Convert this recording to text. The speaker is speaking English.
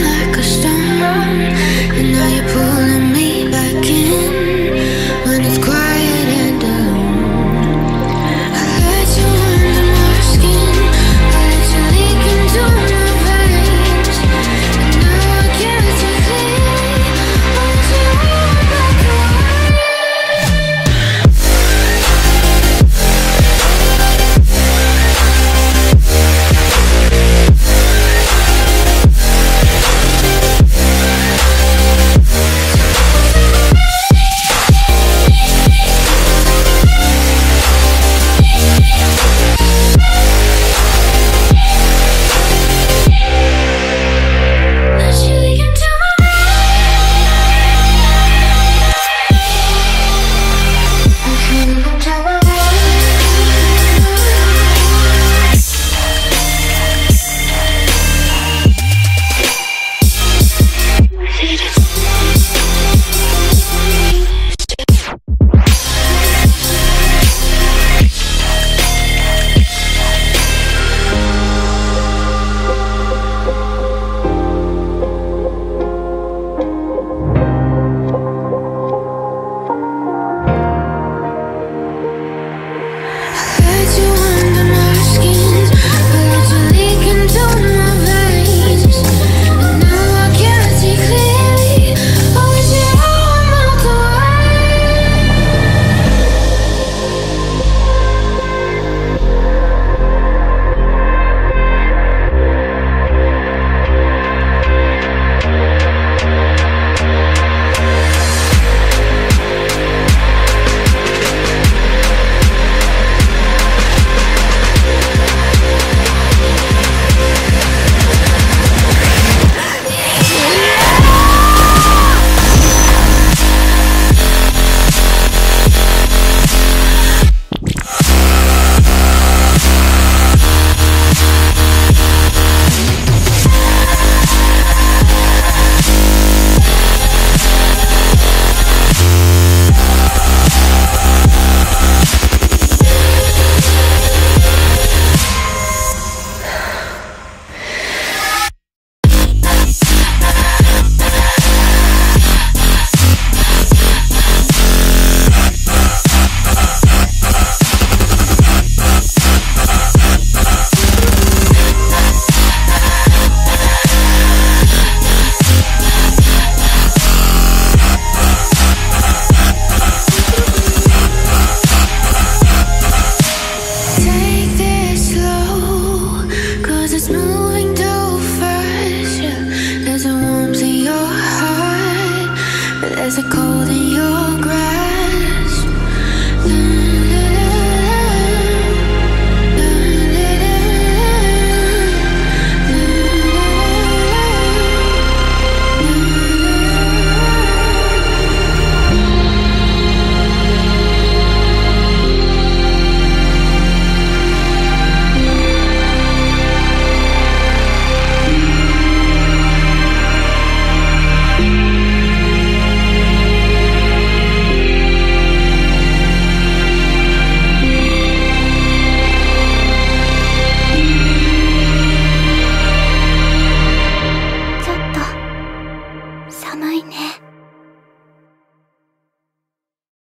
like a storm, and now you're pulling me back in. There's a warmth in your heart, but there's a cold in your grasp.